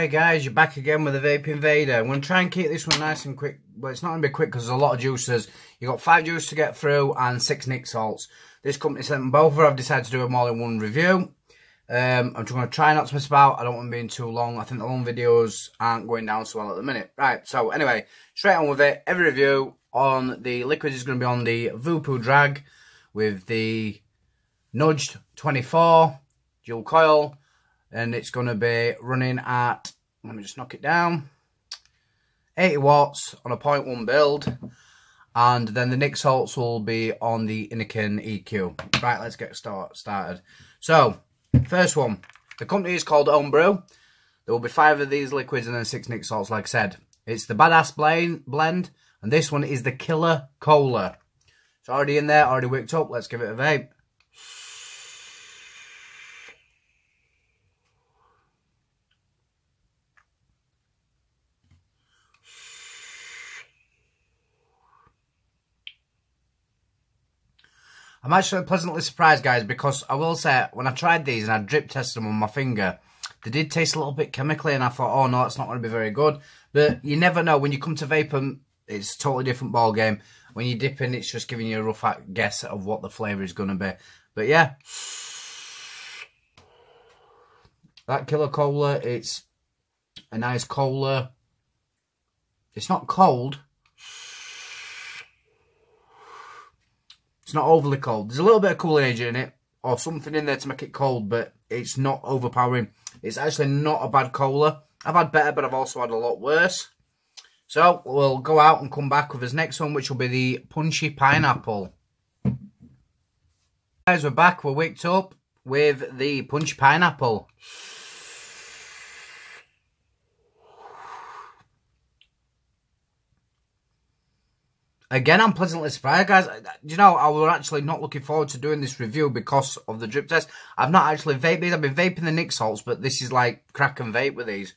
Hey guys, you're back again with the Vape Invader. I'm going to try and keep this one nice and quick. Well, it's not going to be quick because there's a lot of juicers. You've got five juices to get through and six Nic salts. This company sent them both, I've decided to do them all in one review. Um, I'm just going to try not to miss about. I don't want them being too long. I think the long videos aren't going down so well at the minute. Right, so anyway, straight on with it. Every review on the liquids is going to be on the Voopoo Drag with the Nudged 24 dual coil and it's going to be running at, let me just knock it down, 80 watts on a 0.1 build, and then the Nic salts will be on the Innokin EQ. Right, let's get start started. So, first one, the company is called Ohm Brew. There will be five of these liquids and then six Nic salts, like I said. It's the Badass blend, and this one is the Killer Cola. It's already in there, already wicked up. Let's give it a vape. I'm actually pleasantly surprised, guys, because I will say, when I tried these and I drip tested them on my finger, they did taste a little bit chemically, and I thought, oh no, it's not going to be very good. But you never know. When you come to vape them, it's a totally different ball game. When you dip in, it's just giving you a rough guess of what the flavour is going to be. But yeah, that Killer Cola, it's a nice cola. It's not cold, It's not overly cold. There's a little bit of cool agent in it, or something in there to make it cold, but it's not overpowering. It's actually not a bad cola. I've had better, but I've also had a lot worse. So, we'll go out and come back with his next one, which will be the Punchy Pineapple. Guys, we're back. We're waked up with the Punchy Pineapple. Again, I'm pleasantly surprised, guys. You know, I was actually not looking forward to doing this review because of the drip test. I've not actually vaped these. I've been vaping the Nic salts, but this is like crack and vape with these.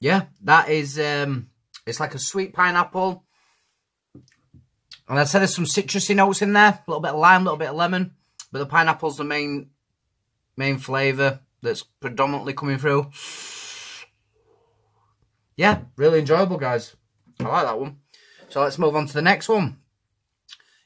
Yeah, that is, um, it's like a sweet pineapple. And I'd say there's some citrusy notes in there. A little bit of lime, a little bit of lemon. But the pineapple's the main, main flavour that's predominantly coming through yeah, really enjoyable, guys. I like that one. So let's move on to the next one.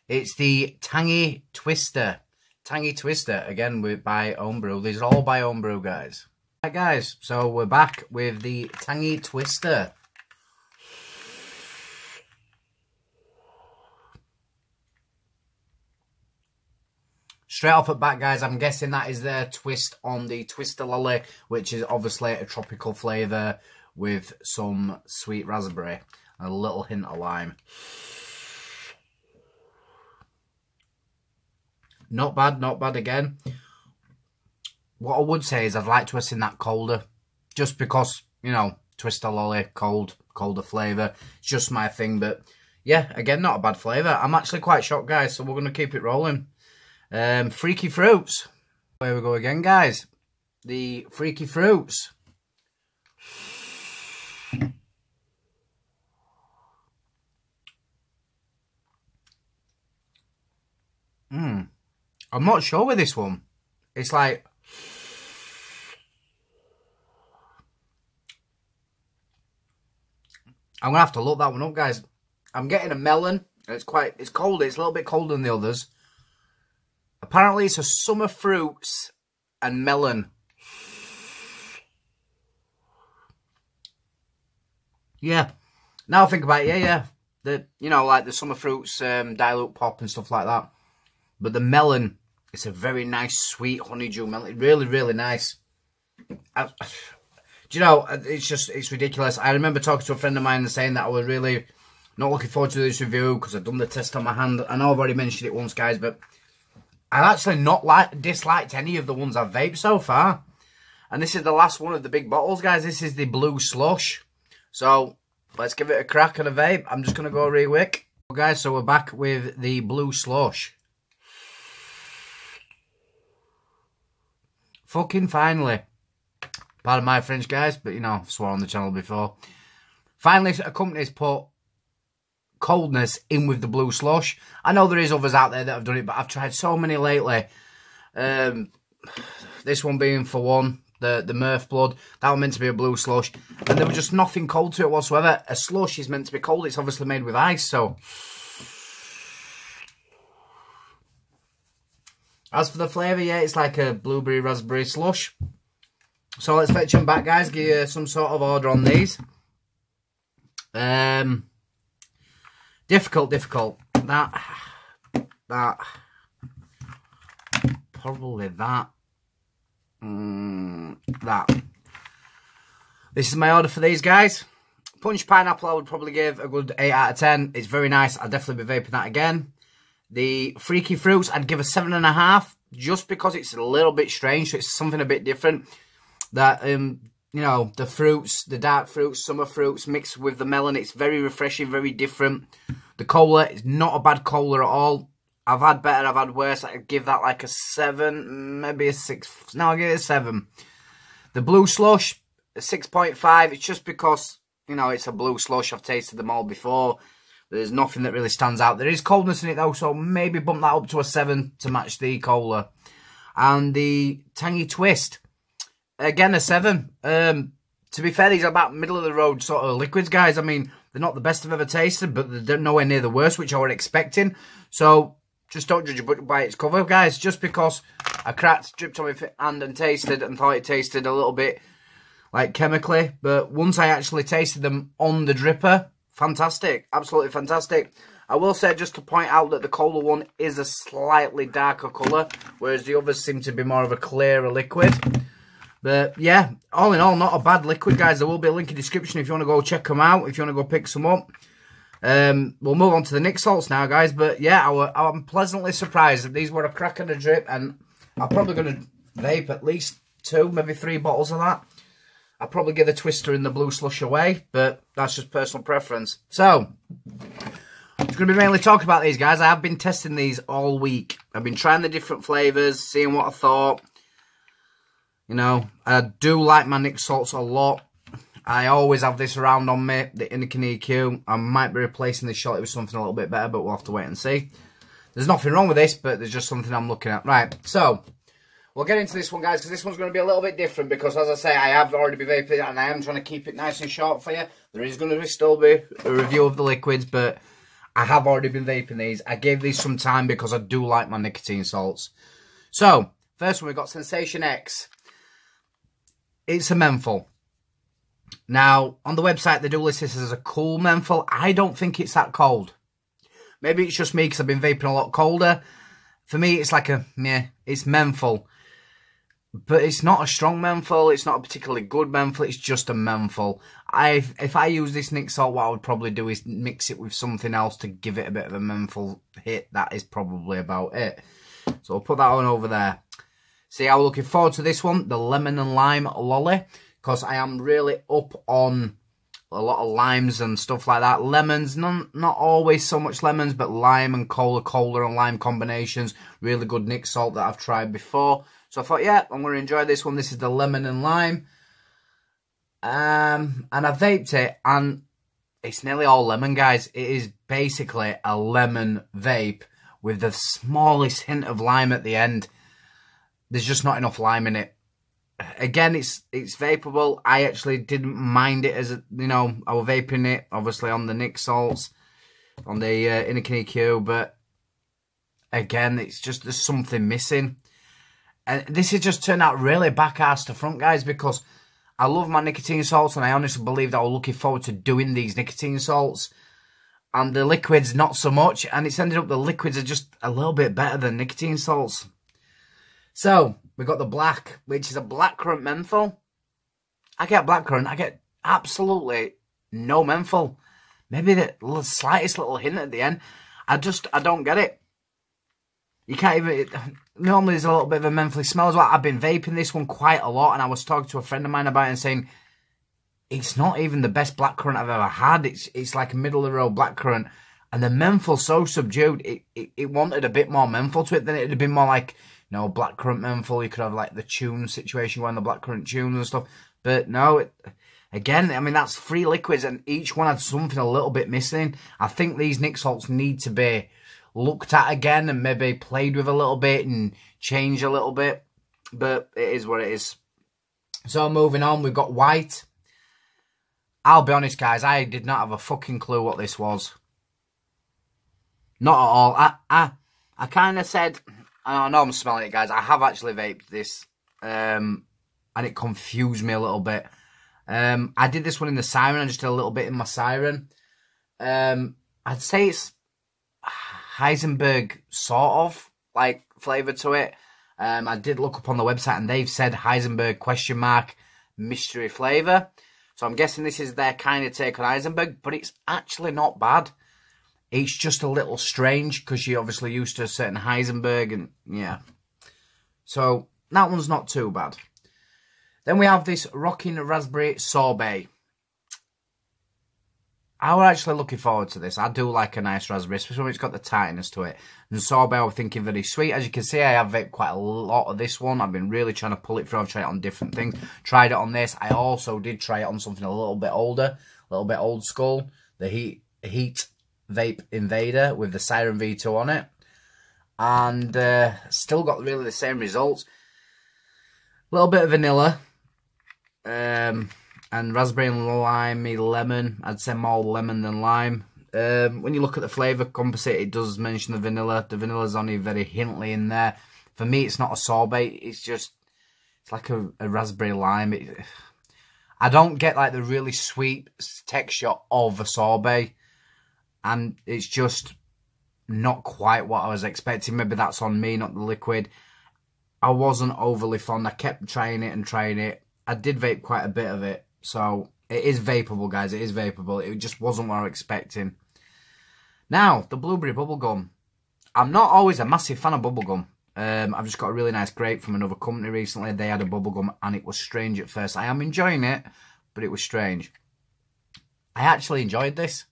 It's the Tangy Twister. Tangy Twister, again, by Ohm Brew. These are all by Ohm Brew, guys. Right, guys, so we're back with the Tangy Twister. Straight off at bat, guys, I'm guessing that is their twist on the Twister Lolly, which is obviously a tropical flavour with some sweet raspberry and a little hint of lime. Not bad, not bad again. What I would say is I'd like to have seen that colder. Just because, you know, Twister Lolly, cold, colder flavour. It's just my thing, but yeah, again, not a bad flavour. I'm actually quite shocked, guys, so we're going to keep it rolling. Um, Freaky Fruits. Here we go again, guys. The Freaky Fruits. Hmm. I'm not sure with this one. It's like... I'm to have to look that one up, guys. I'm getting a melon. It's quite, it's cold. It's a little bit colder than the others. Apparently, it's a summer fruits and melon. Yeah. Now I think about it, yeah, yeah. The you know, like the summer fruits, um, dilute pop and stuff like that. But the melon, it's a very nice, sweet honeydew melon. Really, really nice. I, do you know, it's just, it's ridiculous. I remember talking to a friend of mine and saying that I was really not looking forward to this review because I've done the test on my hand. I know I've already mentioned it once, guys, but I've actually not like disliked any of the ones I've vaped so far. And this is the last one of the big bottles, guys. This is the Blue Slush. So let's give it a crack and a vape. I'm just going to go really quick. guys, so we're back with the Blue Slush. Fucking finally. Pardon my French, guys, but you know, I've sworn on the channel before. Finally, a company's put coldness in with the blue slush. I know there is others out there that have done it, but I've tried so many lately. Um, this one being for one, the the Murph blood. That was meant to be a blue slush, and there was just nothing cold to it whatsoever. A slush is meant to be cold. It's obviously made with ice, so. As for the flavour, yeah, it's like a blueberry raspberry slush. So let's fetch them back, guys. Give you some sort of order on these. Um, difficult, difficult. That, that, probably that, mm, that. This is my order for these guys. Punch Pineapple, I would probably give a good 8 out of 10. It's very nice. I'll definitely be vaping that again. The Freaky Fruits, I'd give a 7.5 just because it's a little bit strange. So it's something a bit different. That, um, you know, the fruits, the dark fruits, summer fruits mixed with the melon. It's very refreshing, very different. The cola is not a bad cola at all. I've had better, I've had worse. I'd give that like a 7, maybe a 6. No, I'll give it a 7. The blue slush, 6.5. It's just because, you know, it's a blue slush. I've tasted them all before. There's nothing that really stands out. There is coldness in it though, so maybe bump that up to a 7 to match the cola. And the tangy twist, again a 7. Um, to be fair, these are about middle of the road sort of liquids, guys. I mean, they're not the best I've ever tasted, but they're nowhere near the worst, which I was expecting. So just don't judge a book by its cover, guys. Just because I cracked, dripped on my hand and tasted and thought it tasted a little bit like chemically. But once I actually tasted them on the dripper, fantastic. Absolutely fantastic. I will say just to point out that the cola one is a slightly darker colour, whereas the others seem to be more of a clearer liquid. But yeah, all in all, not a bad liquid, guys. There will be a link in the description if you want to go check them out, if you want to go pick some up. Um, we'll move on to the Nic salts now, guys. But yeah, I, am pleasantly surprised that these were a crack and a drip, and I'm probably going to vape at least two, maybe three bottles of that. I'll probably give the twister in the blue slush away, but that's just personal preference. So, I'm going to be mainly talking about these guys. I have been testing these all week. I've been trying the different flavours, seeing what I thought. You know, I do like my Nic salts a lot. I always have this around on me, the Innokin EQ. I might be replacing this shot with something a little bit better, but we'll have to wait and see. There's nothing wrong with this, but there's just something I'm looking at. Right, so We'll get into this one, guys, because this one's going to be a little bit different because, as I say, I have already been vaping and I am trying to keep it nice and short for you. There is going to be still be a review of the liquids, but I have already been vaping these. I gave these some time because I do like my nicotine salts. So, first one, we've got Sensation X. It's a menthol. Now, on the website, they do list this as a cool menthol. I don't think it's that cold. Maybe it's just me because I've been vaping a lot colder. For me, it's like a, yeah, it's menthol but it's not a strong menthol. It's not a particularly good menthol. It's just a menthol. I if I use this Nic salt, what I would probably do is mix it with something else to give it a bit of a menthol hit. That is probably about it. So I'll put that one over there. See, I'm looking forward to this one, the lemon and lime lolly, because I am really up on a lot of limes and stuff like that. Lemons, not, not always so much lemons, but lime and cola, cola and lime combinations. Really good Nic salt that I've tried before. So I thought, yeah, I'm going to enjoy this one. This is the lemon and lime. Um, and I vaped it, and it's nearly all lemon, guys. It is basically a lemon vape with the smallest hint of lime at the end. There's just not enough lime in it. Again, it's it's vapable. I actually didn't mind it as a, you know I was vaping it obviously on the Nic salts on the uh, EQ, but again, it's just there's something missing. And this has just turned out really back ass to front, guys, because I love my nicotine salts and I honestly believe I was looking forward to doing these nicotine salts. And the liquids, not so much. And it's ended up the liquids are just a little bit better than nicotine salts. So, we've got the black, which is a blackcurrant menthol. I get blackcurrant, I get absolutely no menthol. Maybe the slightest little hint at the end. I just, I don't get it. You can't even. Normally, there's a little bit of a mentally smell as well. I've been vaping this one quite a lot, and I was talking to a friend of mine about it and saying it's not even the best blackcurrant I've ever had. It's it's like a middle of the road blackcurrant, and the menthol so subdued. It, it it wanted a bit more menthol to it. Then it'd have been more like you know blackcurrant menthol. You could have like the tune situation going the blackcurrant tunes and stuff. But no, it, again, I mean that's three liquids, and each one had something a little bit missing. I think these Nic salts need to be looked at again and maybe played with a little bit and changed a little bit. But it is what it is. So moving on, we've got white. I'll be honest, guys, I did not have a fucking clue what this was. Not at all. I I, I kind of said, I know I'm smelling it, guys. I have actually vaped this, um, and it confused me a little bit. Um, I did this one in the siren. I just did a little bit in my siren. Um, I'd say it's Heisenberg sort of like flavour to it. Um, I did look up on the website and they've said Heisenberg question mark mystery flavour. So I'm guessing this is their kind of take on Heisenberg, but it's actually not bad. It's just a little strange because you're obviously used to a certain Heisenberg and yeah. So that one's not too bad. Then we have this Rocking Raspberry Sorbet. I was actually looking forward to this. I do like a nice raspberry, especially when it's got the tightness to it. And sorbet, I'm thinking very sweet. As you can see, I have vaped quite a lot of this one. I've been really trying to pull it through. I've tried it on different things. Tried it on this. I also did try it on something a little bit older, a little bit old school. The Heat Heat Vape Invader with the Siren V2 on it. And uh, still got really the same results. A little bit of vanilla. Um, and raspberry and limey lemon. I'd say more lemon than lime. Um, when you look at the flavour composite, it does mention the vanilla. The vanilla's only very hintly in there. For me, it's not a sorbet. It's just, it's like a, a raspberry lime. It, I don't get like the really sweet texture of a sorbet. And it's just not quite what I was expecting. Maybe that's on me, not the liquid. I wasn't overly fond. I kept trying it and trying it. I did vape quite a bit of it. So it is vapable, guys. It is vapable. It just wasn't what I was expecting. Now, the blueberry bubblegum. I'm not always a massive fan of bubblegum. Um, I've just got a really nice grape from another company recently. They had a bubblegum and it was strange at first. I am enjoying it, but it was strange. I actually enjoyed this.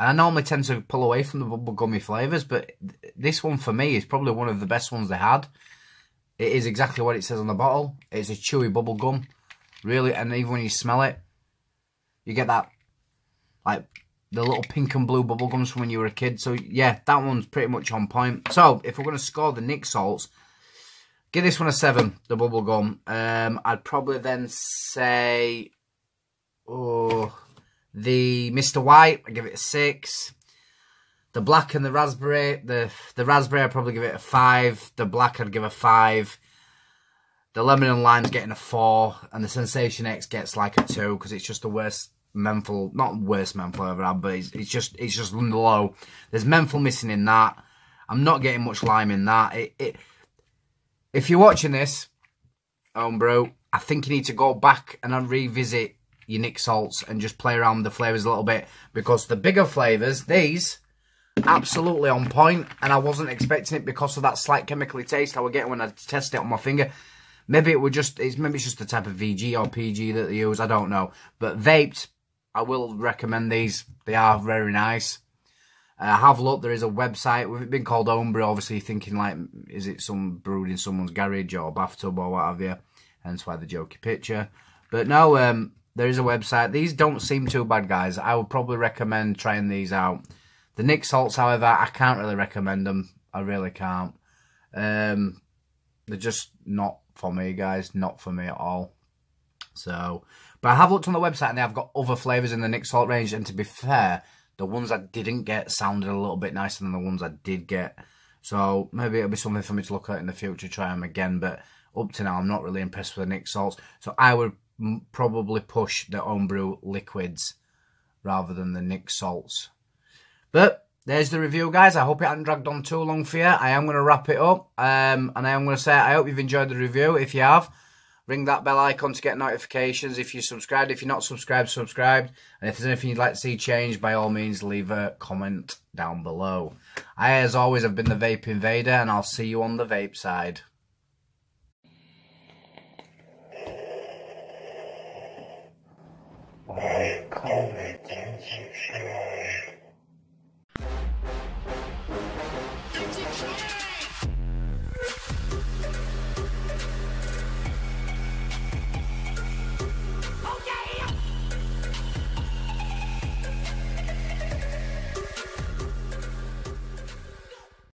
And I normally tend to pull away from the bubblegummy flavours, but this one for me is probably one of the best ones they had. It is exactly what it says on the bottle. It's a chewy bubblegum. Really, and even when you smell it, you get that, like, the little pink and blue bubblegums from when you were a kid. So, yeah, that one's pretty much on point. So, if we're going to score the Nic Salts, give this one a 7, the bubblegum. Um, I'd probably then say, oh, the Mr. White, i give it a 6. The black and the raspberry, the, the raspberry I'd probably give it a 5. The black I'd give a 5. The lemon and lime's getting a four, and the Sensation X gets like a two because it's just the worst menthol, not worst menthol I've ever had, but it's, it's just it's just low. There's menthol missing in that. I'm not getting much lime in that. It, it, if you're watching this, um, bro, I think you need to go back and revisit your Nic Salts and just play around with the flavours a little bit because the bigger flavours, these, absolutely on point, and I wasn't expecting it because of that slight chemically taste I would get when I test it on my finger. Maybe it would just, it's maybe it's just the type of VG or PG that they use. I don't know. But vaped, I will recommend these. They are very nice. Uh, have a look. There is a website. It been called Ohm Brew, obviously thinking like, is it some brewed in someone's garage or bathtub or what have you? Hence why the jokey picture. But no, um, there is a website. These don't seem too bad, guys. I would probably recommend trying these out. The Nic Salts, however, I can't really recommend them. I really can't. Um, they're just not for me, guys. Not for me at all. So, but I have looked on the website and they have got other flavours in the Nic Salt range. And to be fair, the ones I didn't get sounded a little bit nicer than the ones I did get. So maybe it'll be something for me to look at in the future, try them again. But up to now, I'm not really impressed with the Nic Salts. So I would probably push the Ohm Brew liquids rather than the Nic Salts. But there's the review, guys. I hope it hasn't dragged on too long for you. I am going to wrap it up. Um, and I am going to say I hope you've enjoyed the review. If you have, ring that bell icon to get notifications. If you're subscribed, if you're not subscribed, subscribe. And if there's anything you'd like to see change, by all means, leave a comment down below. I, as always, have been the Vape Invader, and I'll see you on the vape side. Comment.